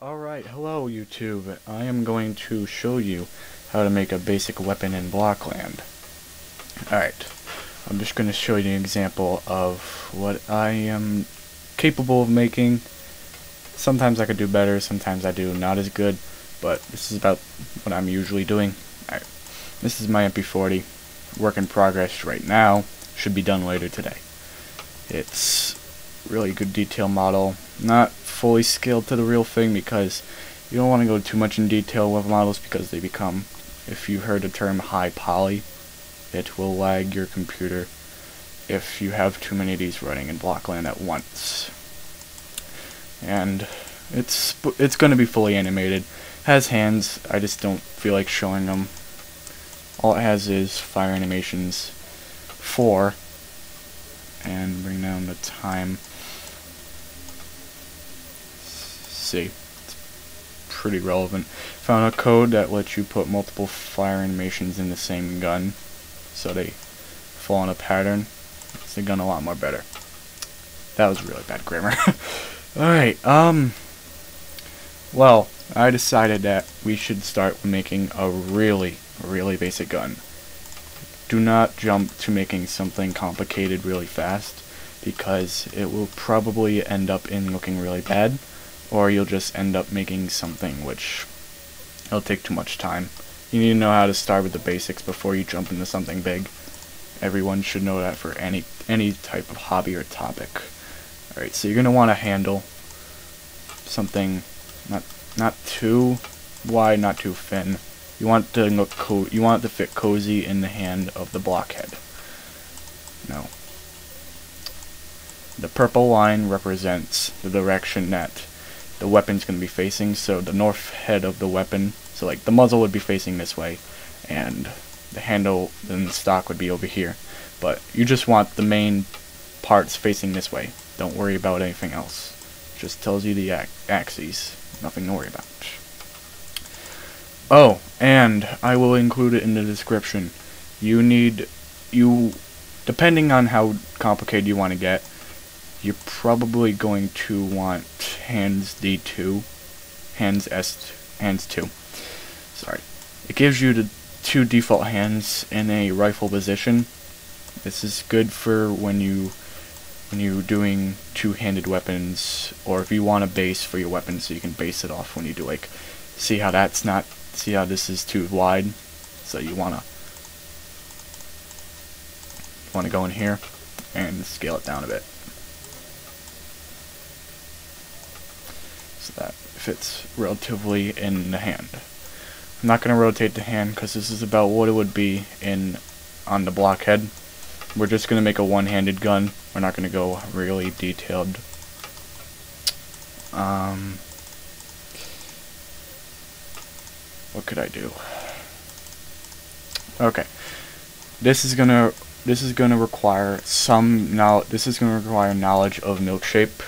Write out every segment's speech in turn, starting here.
Alright, hello YouTube. I am going to show you how to make a basic weapon in Blockland. Alright, I'm just going to show you an example of what I am capable of making. Sometimes I could do better, sometimes I do not as good, but this is about what I'm usually doing. Alright, this is my MP40, work in progress right now, should be done later today. It's really good detail model, not fully scaled to the real thing because you don't want to go too much in detail with models because they become, if you heard the term high poly, it will lag your computer if you have too many of these running in Blockland at once. And it's it's going to be fully animated. Has hands, I just don't feel like showing them. All it has is fire animations 4 and bring down the time see. It's pretty relevant. Found a code that lets you put multiple fire animations in the same gun, so they fall in a pattern. Makes the gun a lot more better. That was really bad grammar. Alright, um... Well, I decided that we should start making a really, really basic gun. Do not jump to making something complicated really fast, because it will probably end up in looking really bad or you'll just end up making something which it'll take too much time. You need to know how to start with the basics before you jump into something big. Everyone should know that for any any type of hobby or topic. Alright, so you're gonna want to handle something not not too wide, not too thin. You want to look co you want it to fit cozy in the hand of the blockhead. No. The purple line represents the direction that the weapon's going to be facing. So the north head of the weapon, so like the muzzle would be facing this way, and the handle and the stock would be over here. But you just want the main parts facing this way. Don't worry about anything else. Just tells you the axes. Nothing to worry about. Oh, and I will include it in the description. You need, you, depending on how complicated you want to get, you're probably going to want hands D2, hands S, hands 2. Sorry. It gives you the two default hands in a rifle position. This is good for when you when you're doing two-handed weapons or if you want a base for your weapon so you can base it off when you do like see how that's not see how this is too wide so you wanna wanna go in here and scale it down a bit. that fits relatively in the hand. I'm not going to rotate the hand because this is about what it would be in on the blockhead. We're just going to make a one-handed gun. We're not going to go really detailed. Um, what could I do? Okay, this is gonna this is gonna require some now. This is gonna require knowledge of Milkshape.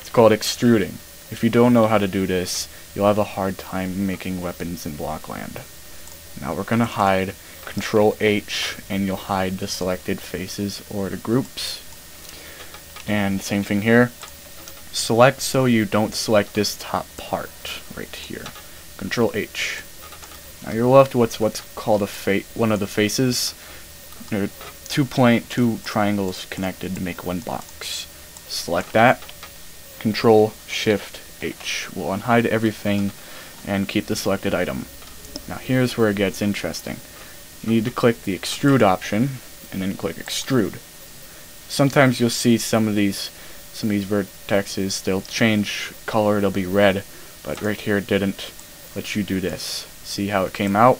It's called extruding. If you don't know how to do this, you'll have a hard time making weapons in Blockland. Now we're going to hide Control H and you'll hide the selected faces or the groups. And same thing here. Select so you don't select this top part right here. Control H. Now you're left with what's called a fa one of the faces. There are two point two triangles connected to make one box. Select that. Control Shift H will unhide everything and keep the selected item. Now here's where it gets interesting. You need to click the extrude option and then click extrude. Sometimes you'll see some of these some of these vertexes, they'll change color, they'll be red, but right here it didn't let you do this. See how it came out?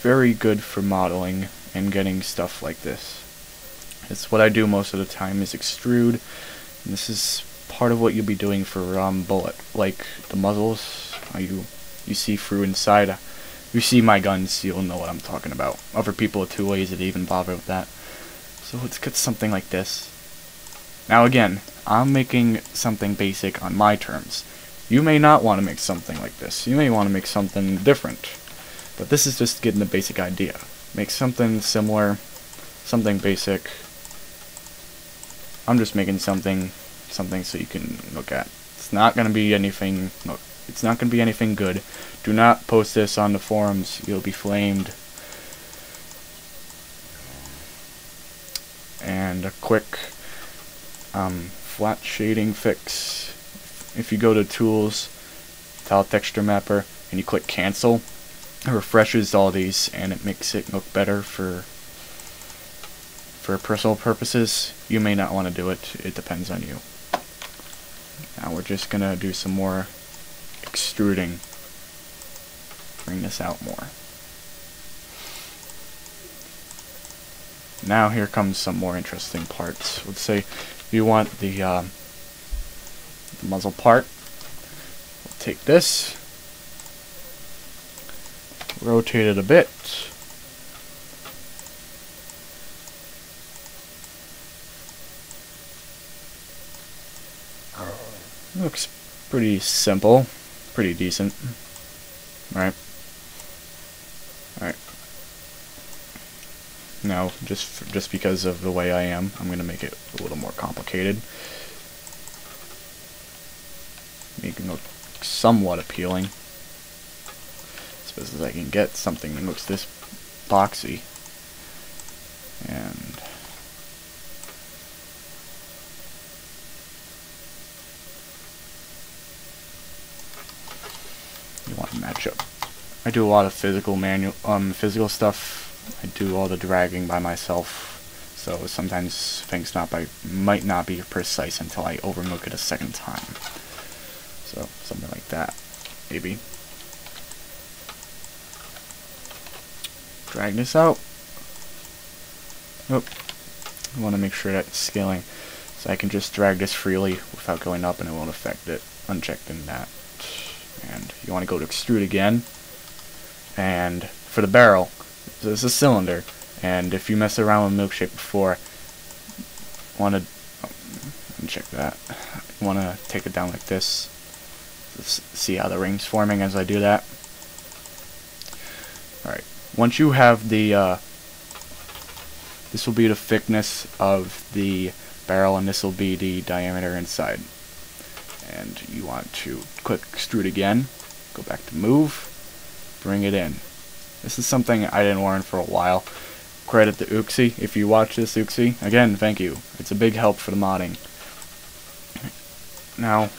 Very good for modeling and getting stuff like this. It's what I do most of the time is extrude. And this is part of what you'll be doing for um, bullet, like the muzzles. You you see through inside. You see my guns, you'll know what I'm talking about. Other people are too lazy to even bother with that. So let's get something like this. Now again, I'm making something basic on my terms. You may not want to make something like this. You may want to make something different. But this is just getting the basic idea. Make something similar, something basic. I'm just making something something so you can look at. It's not gonna be anything. Look, It's not gonna be anything good. Do not post this on the forums. You'll be flamed. And a quick um, flat shading fix. If you go to Tools, Tile Texture Mapper, and you click Cancel, it refreshes all these and it makes it look better for for personal purposes. You may not want to do it. It depends on you. Now we're just gonna do some more extruding. Bring this out more. Now here comes some more interesting parts. Let's say you want the, uh, the muzzle part. We'll take this, rotate it a bit. Looks pretty simple, pretty decent, right? Alright. Now, just just because of the way I am, I'm going to make it a little more complicated. Make it look somewhat appealing. As best as I can get something that looks this boxy. And you want to match up. I do a lot of physical manual um physical stuff. I do all the dragging by myself. So sometimes things not by might not be precise until I overlook it a second time. So something like that, maybe. Drag this out. Nope. I want to make sure that it's scaling. So I can just drag this freely without going up and it won't affect it. Unchecked in that. And you want to go to extrude again. And for the barrel, this is a cylinder. And if you mess around with Milkshape before, want to oh, check that. Want to take it down like this. Let's see how the ring's forming as I do that. Alright, once you have the, uh, this will be the thickness of the barrel and this will be the diameter inside. And you want to click extrude again, go back to move, bring it in. This is something I didn't learn for a while. Credit to Uxie. If you watch this, Uxie, again, thank you. It's a big help for the modding. Now,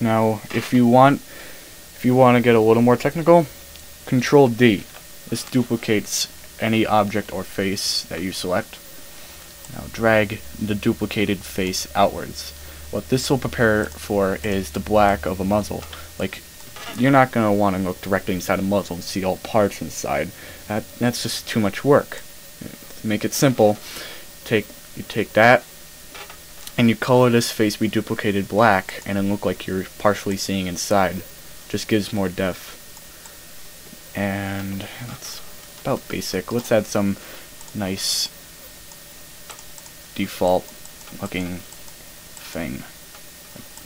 now, if you want, if you want to get a little more technical, Control D. This duplicates any object or face that you select. Now drag the duplicated face outwards. What this will prepare for is the black of a muzzle. Like, you're not going to want to look directly inside a muzzle and see all parts inside. That, that's just too much work. To make it simple, take you take that and you color this face be duplicated black and then look like you're partially seeing inside. Just gives more depth. And that's about basic. Let's add some nice default looking thing.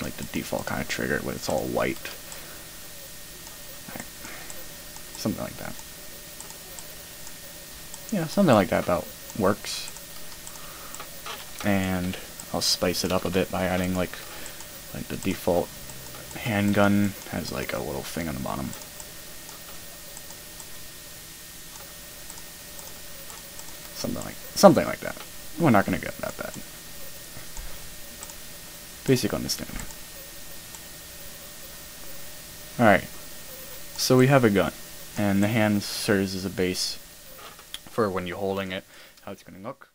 Like the default kind of trigger where it's all white. Something like that. Yeah, something like that about works. And I'll spice it up a bit by adding like like the default handgun has like a little thing on the bottom. Something like something like that. We're not gonna get that bad. Basic understanding. Alright. So we have a gun. And the hand serves as a base for when you're holding it, how it's gonna look.